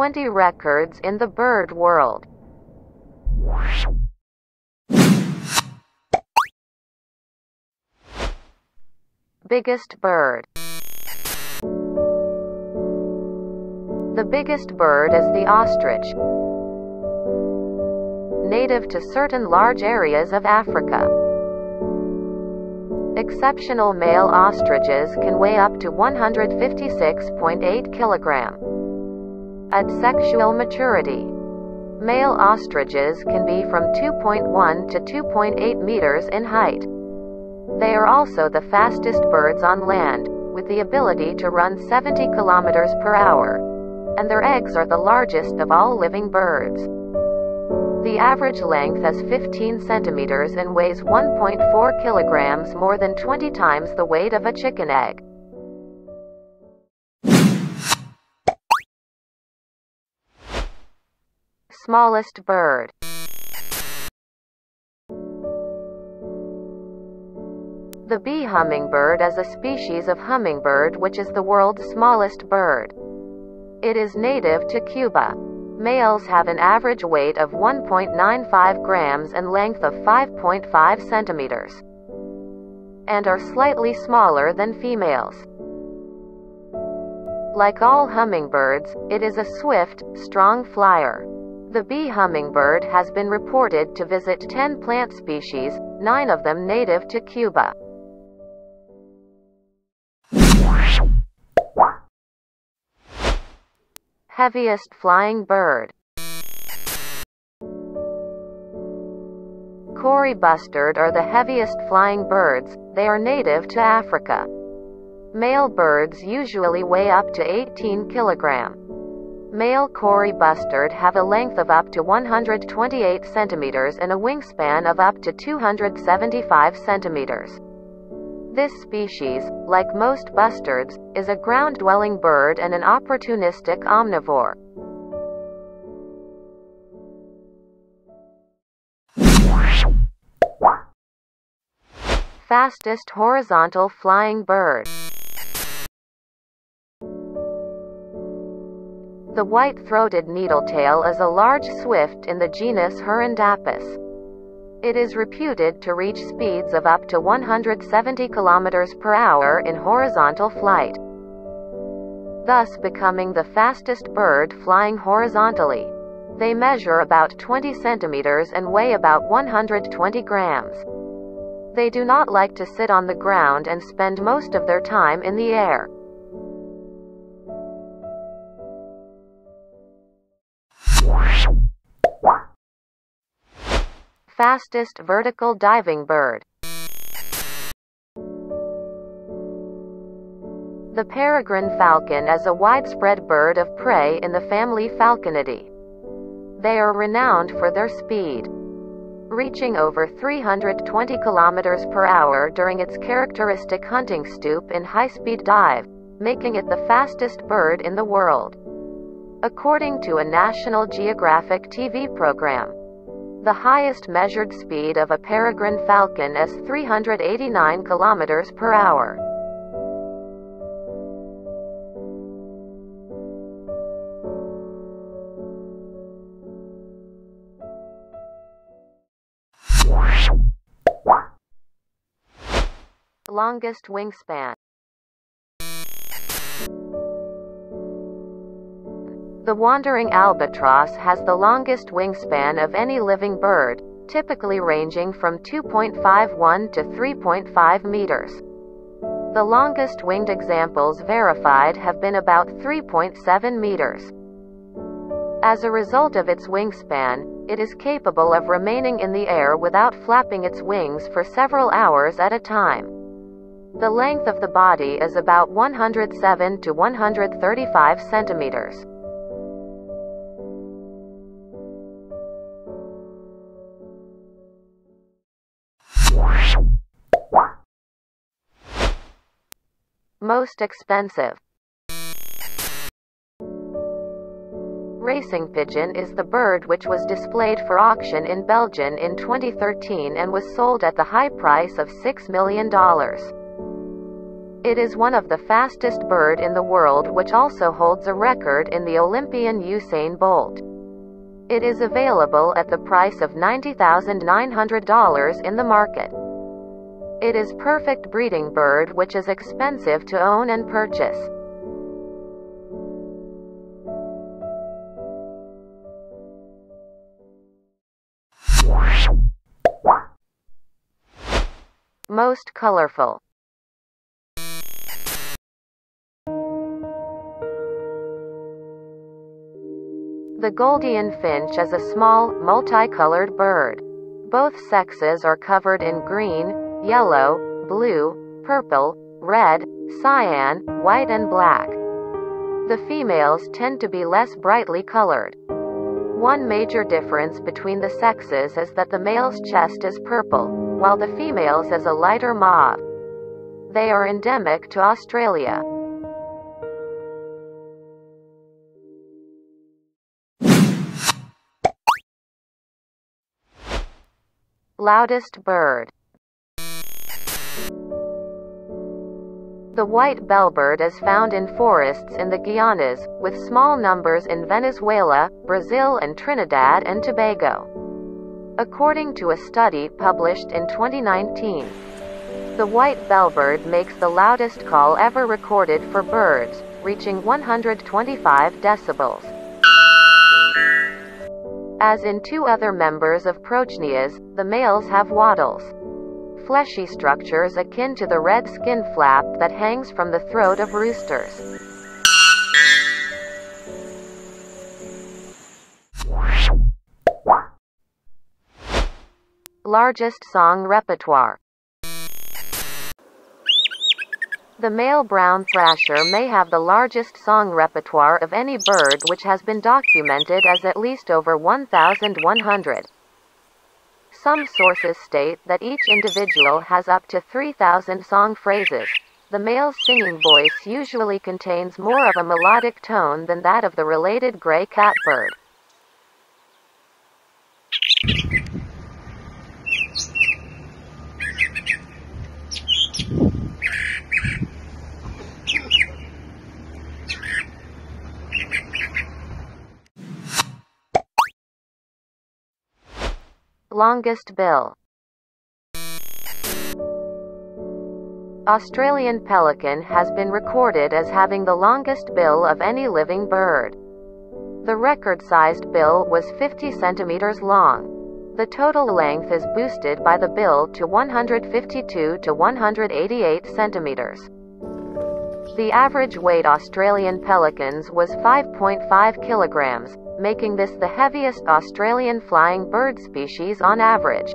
20 records in the bird world. Biggest bird. The biggest bird is the ostrich, native to certain large areas of Africa. Exceptional male ostriches can weigh up to 156.8 kilogram. At sexual maturity, male ostriches can be from 2.1 to 2.8 meters in height. They are also the fastest birds on land, with the ability to run 70 kilometers per hour. And their eggs are the largest of all living birds. The average length is 15 centimeters and weighs 1.4 kilograms more than 20 times the weight of a chicken egg. Smallest bird. The bee hummingbird is a species of hummingbird which is the world's smallest bird. It is native to Cuba. Males have an average weight of 1.95 grams and length of 5.5 centimeters, and are slightly smaller than females. Like all hummingbirds, it is a swift, strong flyer. The bee hummingbird has been reported to visit 10 plant species, nine of them native to Cuba. Heaviest flying bird. Kori bustard are the heaviest flying birds, they are native to Africa. Male birds usually weigh up to 18 kilogram. Male Kori bustard have a length of up to 128 centimeters and a wingspan of up to 275 centimeters. This species, like most bustards, is a ground-dwelling bird and an opportunistic omnivore. Fastest horizontal flying bird. The white-throated needletail is a large swift in the genus Hirundapus. It is reputed to reach speeds of up to 170 km per hour in horizontal flight, thus becoming the fastest bird flying horizontally. They measure about 20 centimeters and weigh about 120 grams. They do not like to sit on the ground and spend most of their time in the air. Fastest vertical diving bird. The peregrine falcon is a widespread bird of prey in the family Falconidae. They are renowned for their speed, reaching over 320 kilometers per hour during its characteristic hunting stoop in high-speed dive, making it the fastest bird in the world. According to a National Geographic TV program, the highest measured speed of a peregrine falcon is 389 kilometers per hour. Longest wingspan The wandering albatross has the longest wingspan of any living bird, typically ranging from 2.51 to 3.5 meters. The longest winged examples verified have been about 3.7 meters. As a result of its wingspan, it is capable of remaining in the air without flapping its wings for several hours at a time. The length of the body is about 107 to 135 centimeters. Most expensive. Racing pigeon is the bird which was displayed for auction in Belgium in 2013 and was sold at the high price of $6 million. It is one of the fastest bird in the world which also holds a record in the Olympian Usain Bolt. It is available at the price of $90,900 in the market. It is perfect breeding bird which is expensive to own and purchase. Most colorful. The Gouldian finch is a small, multicolored bird. Both sexes are covered in green, yellow, blue, purple, red, cyan, white and black. The females tend to be less brightly colored. One major difference between the sexes is that the male's chest is purple, while the female's is a lighter mauve. They are endemic to Australia. Loudest bird. The white bellbird is found in forests in the Guianas, with small numbers in Venezuela, Brazil and Trinidad and Tobago. According to a study published in 2019, the white bellbird makes the loudest call ever recorded for birds, reaching 125 decibels. As in two other members of Procnias, the males have wattles. Fleshy structures akin to the red skin flap that hangs from the throat of roosters. Largest song repertoire the male brown thrasher may have the largest song repertoire of any bird which has been documented as at least over 1,100. Some sources state that each individual has up to 3,000 song phrases. The male's singing voice usually contains more of a melodic tone than that of the related gray catbird. Longest bill Australian pelican has been recorded as having the longest bill of any living bird. The record-sized bill was 50 centimeters long. The total length is boosted by the bill to 152 to 188 centimeters. The average weight Australian pelicans was 5.5 kilograms, making this the heaviest Australian flying bird species on average.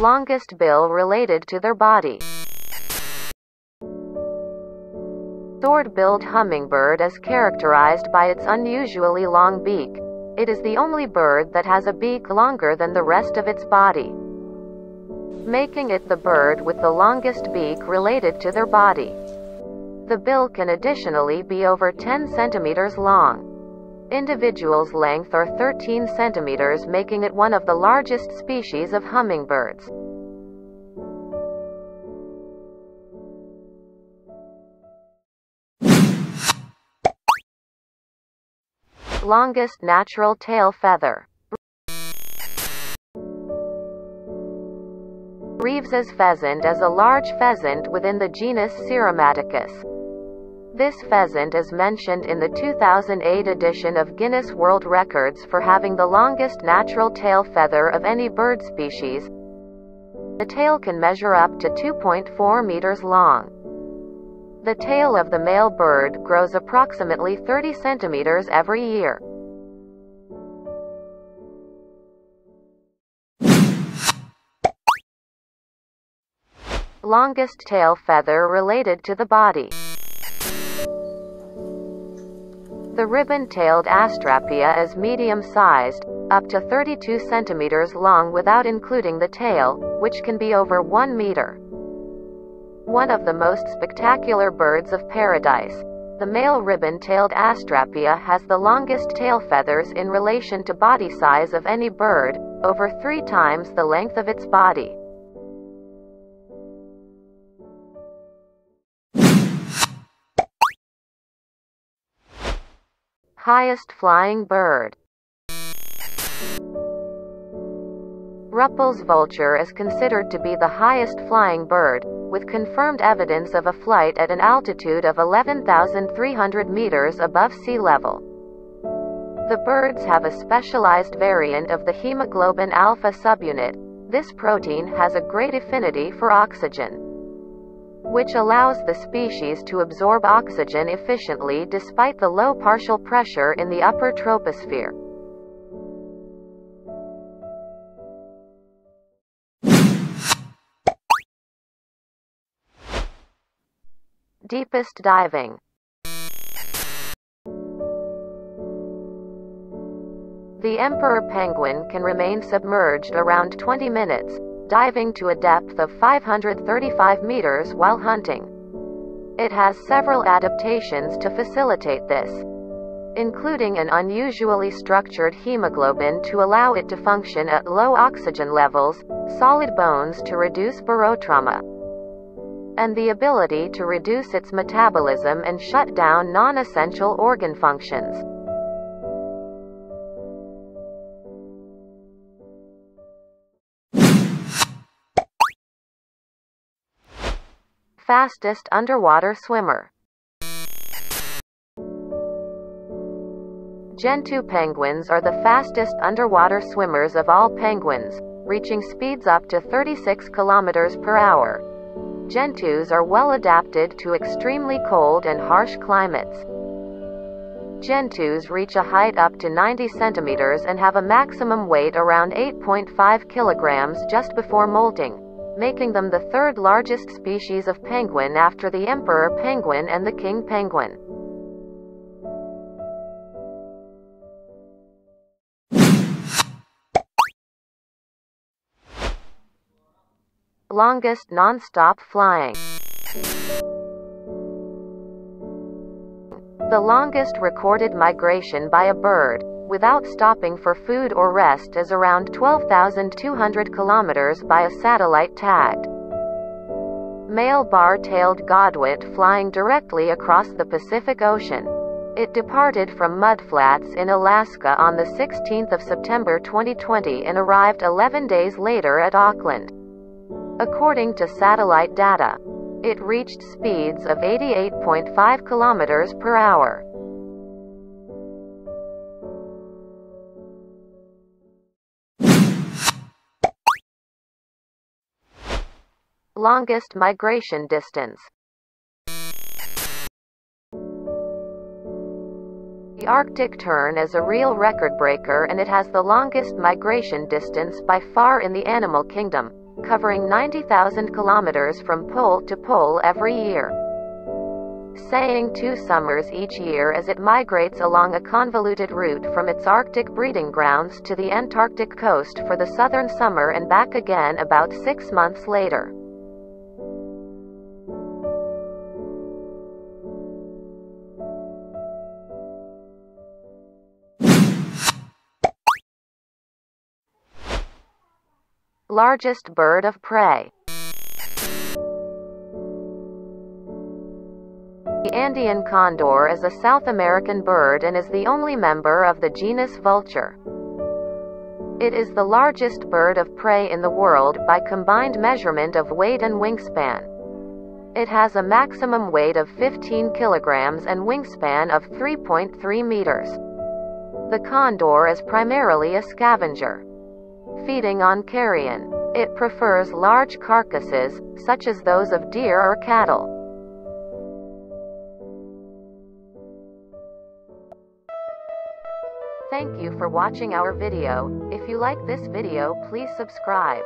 Longest bill related to their body. Sword-billed hummingbird is characterized by its unusually long beak. It is the only bird that has a beak longer than the rest of its body, making it the bird with the longest beak related to their body. The bill can additionally be over 10 centimeters long. Individuals' length are 13 centimeters making it one of the largest species of hummingbirds. Longest natural tail feather. Reeves's pheasant is a large pheasant within the genus Syrmaticus. This pheasant is mentioned in the 2008 edition of Guinness World Records for having the longest natural tail feather of any bird species. The tail can measure up to 2.4 meters long. The tail of the male bird grows approximately 30 centimeters every year. Longest tail feather related to the body. The ribbon-tailed Astrapia is medium-sized, up to 32 centimeters long without including the tail, which can be over 1 meter one of the most spectacular birds of paradise. The male ribbon-tailed Astrapia has the longest tail feathers in relation to body size of any bird, over three times the length of its body. Highest flying bird. Rüppell's vulture is considered to be the highest flying bird, with confirmed evidence of a flight at an altitude of 11,300 meters above sea level. The birds have a specialized variant of the hemoglobin alpha subunit. This protein has a great affinity for oxygen, which allows the species to absorb oxygen efficiently despite the low partial pressure in the upper troposphere. Deepest diving. The emperor penguin can remain submerged around 20 minutes, diving to a depth of 535 meters while hunting. It has several adaptations to facilitate this, including an unusually structured hemoglobin to allow it to function at low oxygen levels, solid bones to reduce barotrauma and the ability to reduce its metabolism and shut down non-essential organ functions. Fastest underwater swimmer Gentoo penguins are the fastest underwater swimmers of all penguins, reaching speeds up to 36 kilometers per hour. Gentoos are well adapted to extremely cold and harsh climates. Gentoos reach a height up to 90 centimeters and have a maximum weight around 8.5 kilograms just before molting, making them the third largest species of penguin after the emperor penguin and the king penguin. Longest non-stop flying. The longest recorded migration by a bird, without stopping for food or rest is around 12,200 kilometers by a satellite tagged. Male bar-tailed godwit flying directly across the Pacific Ocean. It departed from mudflats in Alaska on the 16th of September 2020 and arrived 11 days later at Auckland. According to satellite data, it reached speeds of 88.5 kilometers per hour. Longest migration distance. The Arctic tern is a real record breaker and it has the longest migration distance by far in the animal kingdom covering 90,000 kilometers from pole to pole every year. Saying two summers each year as it migrates along a convoluted route from its Arctic breeding grounds to the Antarctic coast for the southern summer and back again about six months later. Largest bird of prey. The Andean condor is a South American bird and is the only member of the genus Vultur. It is the largest bird of prey in the world by combined measurement of weight and wingspan. It has a maximum weight of 15 kilograms and wingspan of 3.3 meters. The condor is primarily a scavenger feeding on carrion. It prefers large carcasses, such as those of deer or cattle. Thank you for watching our video. If you like this video please subscribe.